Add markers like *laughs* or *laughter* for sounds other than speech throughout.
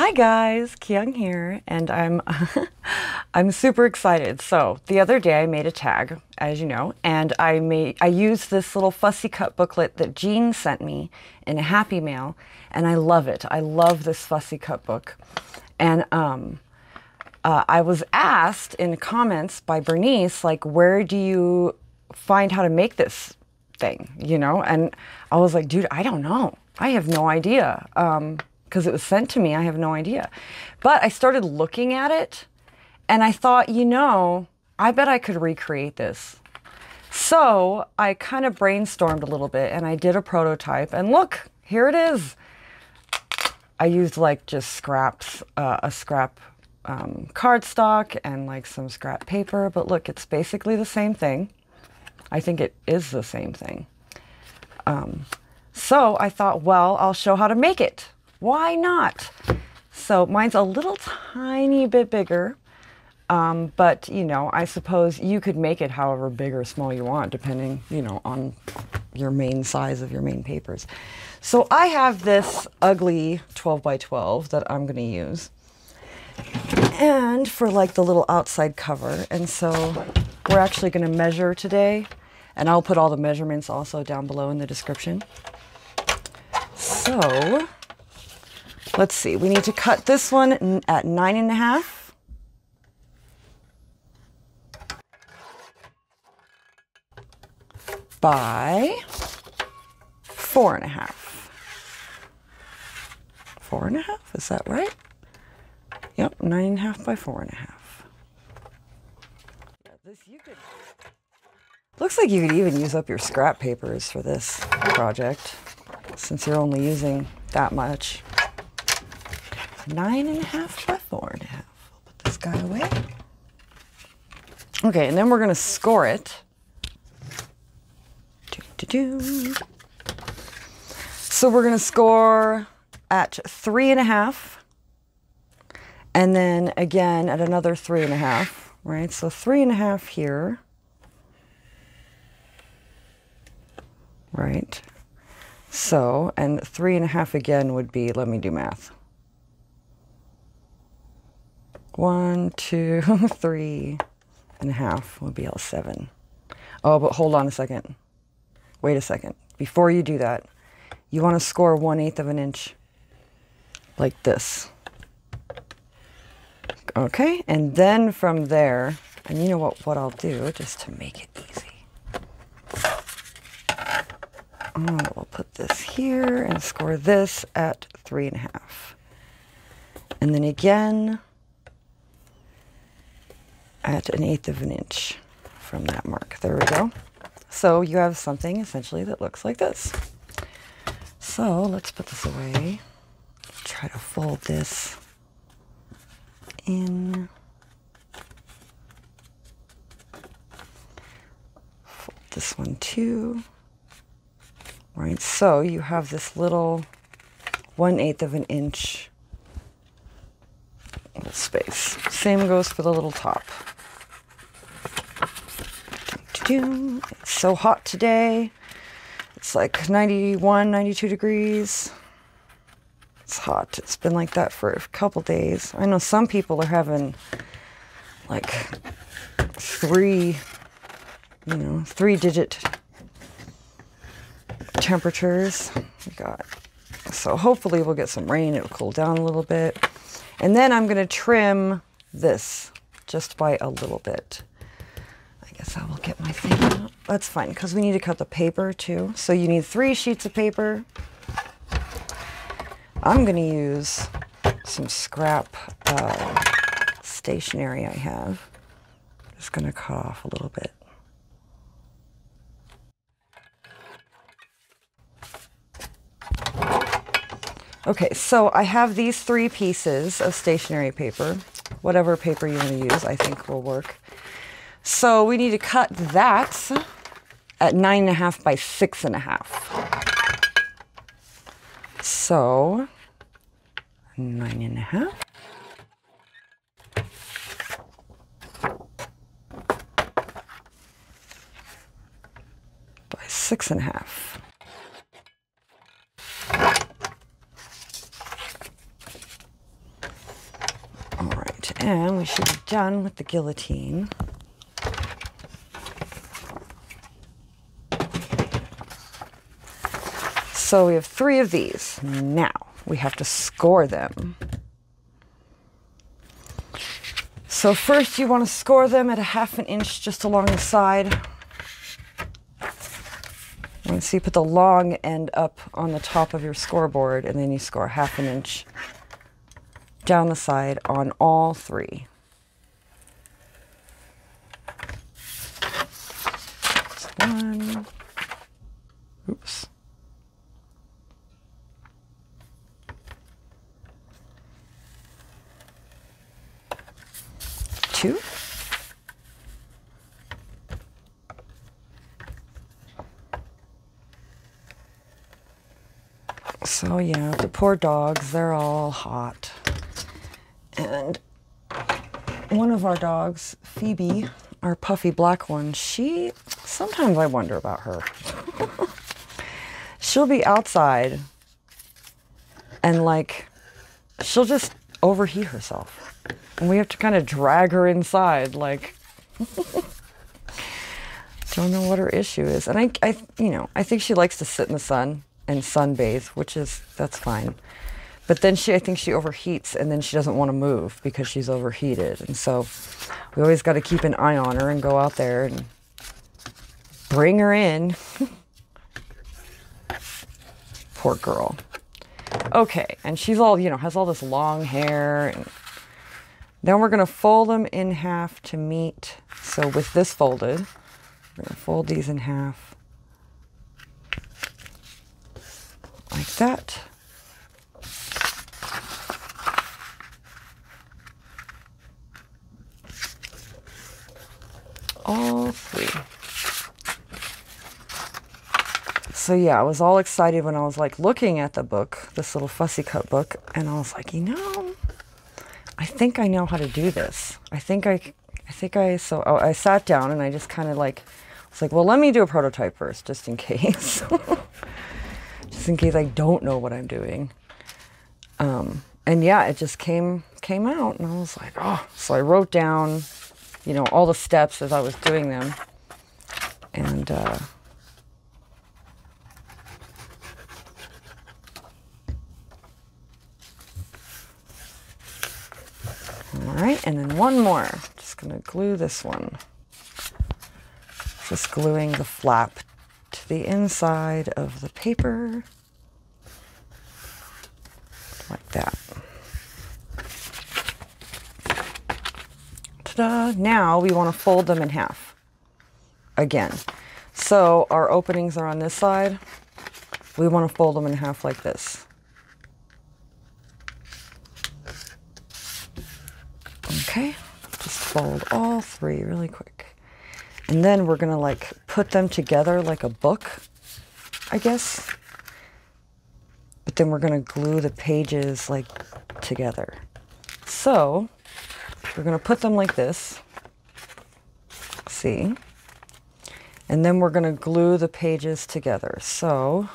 Hi guys, Kyung here, and I'm *laughs* I'm super excited. So the other day I made a tag, as you know, and I made I used this little fussy cut booklet that Jean sent me in a Happy Mail, and I love it. I love this fussy cut book, and um, uh, I was asked in the comments by Bernice, like, where do you find how to make this thing, you know? And I was like, dude, I don't know. I have no idea. Um, because it was sent to me. I have no idea. But I started looking at it and I thought, you know, I bet I could recreate this. So I kind of brainstormed a little bit and I did a prototype. And look, here it is. I used like just scraps, uh, a scrap um, cardstock and like some scrap paper. But look, it's basically the same thing. I think it is the same thing. Um, so I thought, well, I'll show how to make it. Why not? So mine's a little tiny bit bigger, um, but you know, I suppose you could make it however big or small you want, depending, you know, on your main size of your main papers. So I have this ugly 12 by 12 that I'm going to use. And for like the little outside cover. And so we're actually going to measure today. And I'll put all the measurements also down below in the description. So Let's see, we need to cut this one at nine and a half. By four and a half. Four and a half, is that right? Yep, nine and a half by four and a half. Yeah, this could. Looks like you could even use up your scrap papers for this project, since you're only using that much nine and a half by four and a half. I'll put this guy away. Okay, and then we're going to score it. Do, do, do. So we're going to score at three and a half, and then again at another three and a half, right? So three and a half here, right? So, and three and a half again would be, let me do math. One, two, *laughs* three and a half will be L7. Oh, but hold on a second. Wait a second. Before you do that, you want to score one eighth of an inch like this. Okay, and then from there, and you know what, what I'll do just to make it easy. Oh, we'll put this here and score this at three and a half. And then again, at an eighth of an inch from that mark. There we go. So you have something essentially that looks like this. So let's put this away. Try to fold this in. Fold this one too. Right, so you have this little one eighth of an inch space. Same goes for the little top. It's so hot today. It's like 91, 92 degrees. It's hot. It's been like that for a couple days. I know some people are having like three, you know, three digit temperatures. We got so hopefully we'll get some rain. It'll cool down a little bit. And then I'm going to trim this just by a little bit That's fine because we need to cut the paper too. So you need three sheets of paper. I'm going to use some scrap uh, stationery I have. Just going to cut off a little bit. Okay, so I have these three pieces of stationery paper. Whatever paper you want to use, I think will work. So we need to cut that at nine and a half by six and a half. So nine and a half. By six and a half. And we should be done with the guillotine. So we have three of these. Now we have to score them. So first you want to score them at a half an inch just along the side. And so you put the long end up on the top of your scoreboard and then you score half an inch down the side on all three. one. Oops. Two. So yeah, the poor dogs, they're all hot. And one of our dogs, Phoebe, our puffy black one, she, sometimes I wonder about her. *laughs* she'll be outside and like, she'll just overheat herself. And we have to kind of drag her inside, like, *laughs* don't know what her issue is. And I, I, you know, I think she likes to sit in the sun and sunbathe, which is, that's fine. But then she, I think she overheats and then she doesn't want to move because she's overheated. And so we always got to keep an eye on her and go out there and bring her in. *laughs* Poor girl. Okay, and she's all, you know, has all this long hair. And then we're going to fold them in half to meet. So with this folded, we're going to fold these in half like that. All three. So yeah, I was all excited when I was like looking at the book, this little fussy cut book, and I was like, you know, I think I know how to do this. I think I, I think I, so oh, I sat down and I just kind of like, was like, well, let me do a prototype first, just in *laughs* case. In case I don't know what I'm doing. Um, and yeah, it just came came out, and I was like, oh. So I wrote down, you know, all the steps as I was doing them, and. Uh, All right, and then one more. Just gonna glue this one. Just gluing the flap to the inside of the paper like that. Ta-da! Now we want to fold them in half again. So our openings are on this side. We want to fold them in half like this. Okay, just fold all three really quick. And then we're gonna like put them together like a book, I guess. But then we're gonna glue the pages like together. So we're gonna put them like this. See? And then we're gonna glue the pages together. So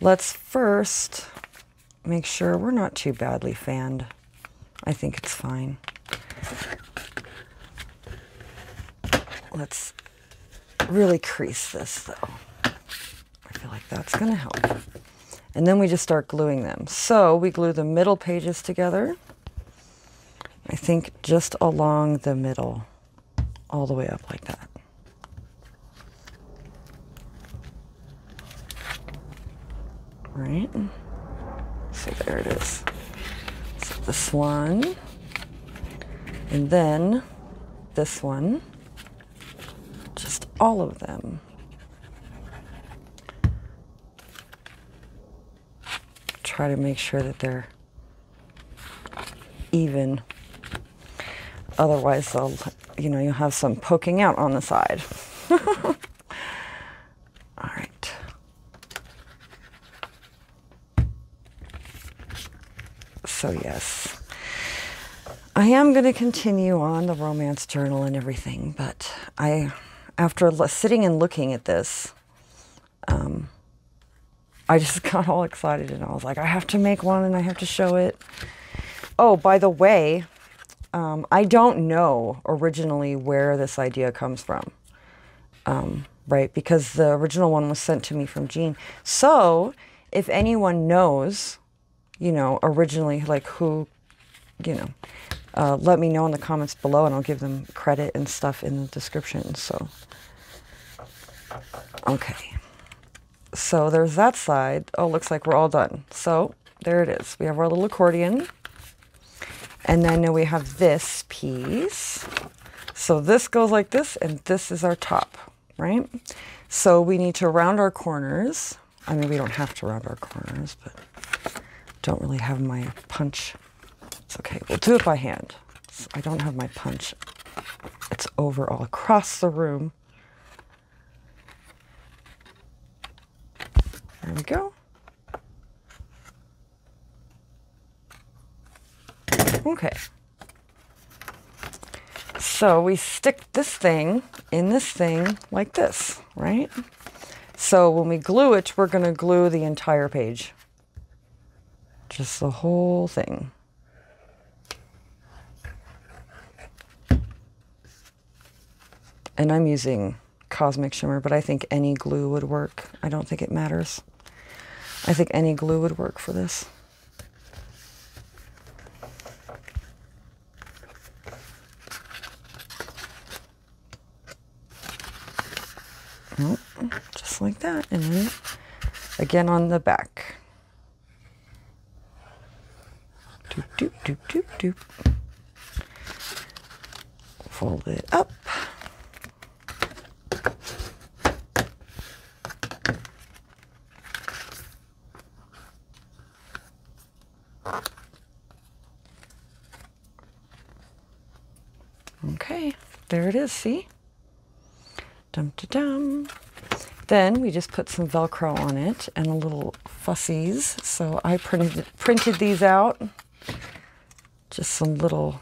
let's first make sure we're not too badly fanned. I think it's fine. Let's really crease this though. I feel like that's going to help. And then we just start gluing them. So we glue the middle pages together. I think just along the middle, all the way up like that. Right? So there it is. So this one, and then this one just all of them. Try to make sure that they're even. Otherwise, they'll, you know, you'll have some poking out on the side. *laughs* all right. So, yes. I am going to continue on the romance journal and everything, but I after sitting and looking at this, I just *laughs* got all excited and I was like, I have to make one and I have to show it. Oh, by the way, Um, I don't know originally where this idea comes from, um, right? Because the original one was sent to me from Jean. So if anyone knows, you know, originally like who, you know, uh, let me know in the comments below and I'll give them credit and stuff in the description. So, okay. So there's that side. Oh, looks like we're all done. So there it is. We have our little accordion. And then we have this piece. So this goes like this, and this is our top, right? So we need to round our corners. I mean, we don't have to round our corners, but don't really have my punch. It's okay. We'll do it by hand. I don't have my punch. It's over all across the room. There we go. Okay. So we stick this thing in this thing like this, right? So when we glue it, we're going to glue the entire page. Just the whole thing. And I'm using Cosmic Shimmer, but I think any glue would work. I don't think it matters. I think any glue would work for this. just like that. And then again on the back. Doop, doop, doop, doop, doop. Fold it up. Okay, there it is, see? Dum da dum. Then we just put some Velcro on it and a little fussies. So I printed, printed these out. Just some little,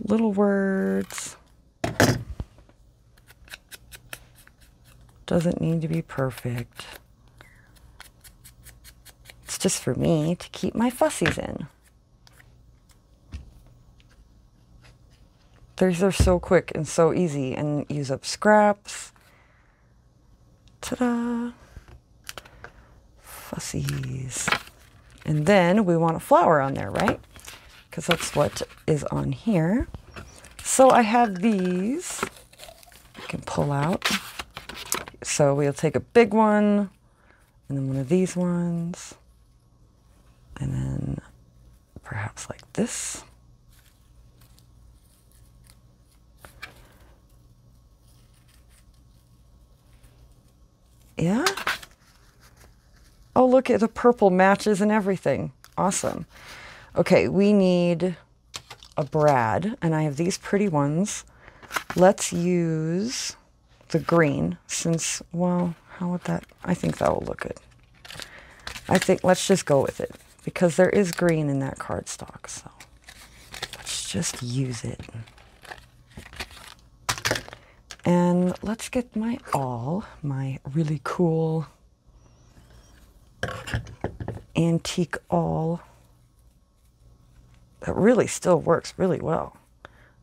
little words. Doesn't need to be perfect. It's just for me to keep my fussies in. These are so quick and so easy and use up scraps. Ta-da! Fussies. And then we want a flower on there, right? Because that's what is on here. So I have these I can pull out. So we'll take a big one and then one of these ones and then perhaps like this. Yeah. Oh, look at the purple matches and everything. Awesome. Okay, we need a brad, and I have these pretty ones. Let's use the green since, well, how would that, I think that will look good. I think, let's just go with it because there is green in that cardstock, so let's just use it. And let's get my awl, my really cool antique awl that really still works really well.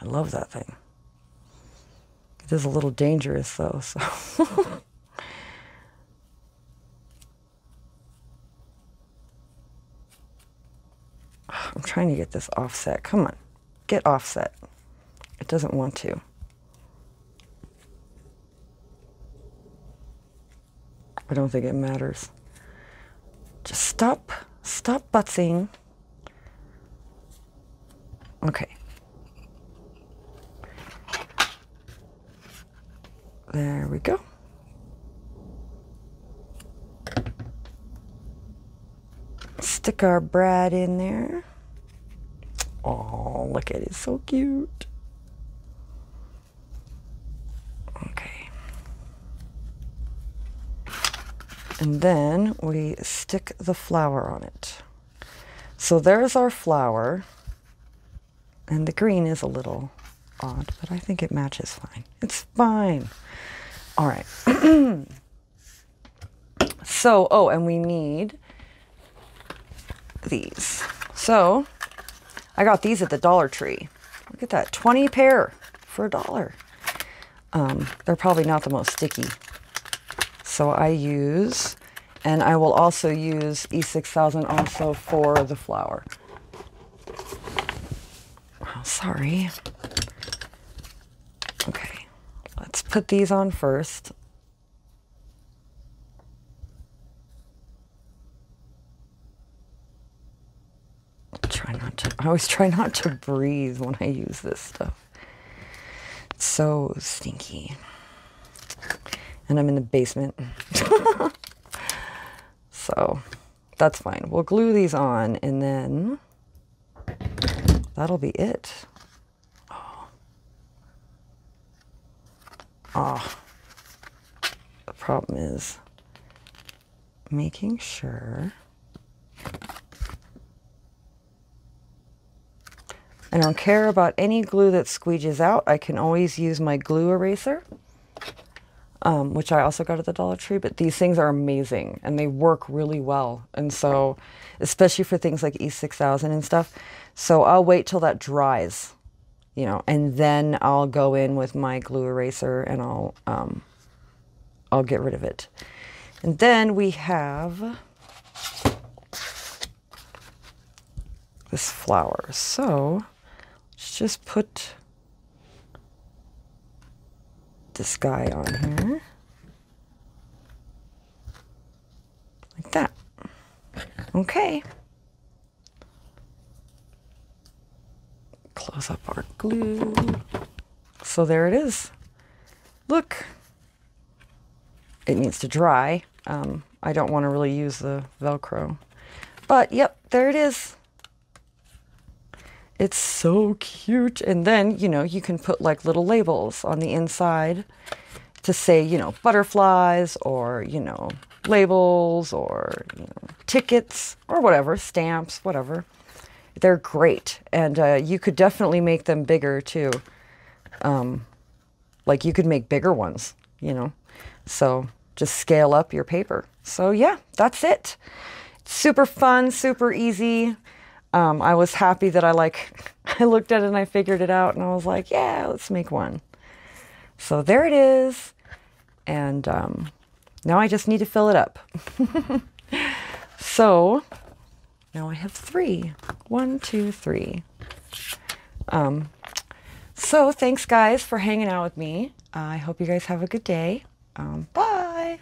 I love that thing. It is a little dangerous though, so. *laughs* I'm trying to get this offset. Come on, get offset. It doesn't want to. I don't think it matters. Just stop, stop butzing. Okay. There we go. Stick our Brad in there. Oh, look at it, so cute. And then we stick the flower on it. So there's our flower. And the green is a little odd, but I think it matches fine. It's fine. All right. *clears throat* so, oh, and we need these. So I got these at the Dollar Tree. Look at that, 20 pair for a dollar. Um, they're probably not the most sticky. So I use, and I will also use E6000 also for the flower. Oh, sorry. Okay, let's put these on first. Try not to, I always try not to breathe when I use this stuff. It's so stinky. And I'm in the basement. *laughs* so that's fine. We'll glue these on and then that'll be it. Oh. oh. The problem is making sure I don't care about any glue that squeegees out. I can always use my glue eraser, um, which I also got at the Dollar Tree. But these things are amazing and they work really well. And so, especially for things like E6000 and stuff. So I'll wait till that dries, you know, and then I'll go in with my glue eraser and I'll, um, I'll get rid of it. And then we have this flower. So let's just put this guy on here. Like that. Okay. Close up our glue. So there it is. Look. It needs to dry. Um, I don't want to really use the Velcro. But yep, there it is. It's so cute. And then, you know, you can put like little labels on the inside to say, you know, butterflies or, you know, labels or, you know, tickets or whatever, stamps, whatever. They're great. And uh, you could definitely make them bigger too. Um, like you could make bigger ones, you know. So just scale up your paper. So yeah, that's it. Super fun, super easy um, I was happy that I like, *laughs* I looked at it and I figured it out and I was like, yeah, let's make one. So there it is. And um, now I just need to fill it up. *laughs* so now I have three. One, two, three. Um, so thanks guys for hanging out with me. Uh, I hope you guys have a good day. Um, bye.